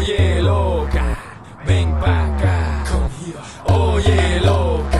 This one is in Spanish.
Oye loca, ven pa' acá. Oye loca,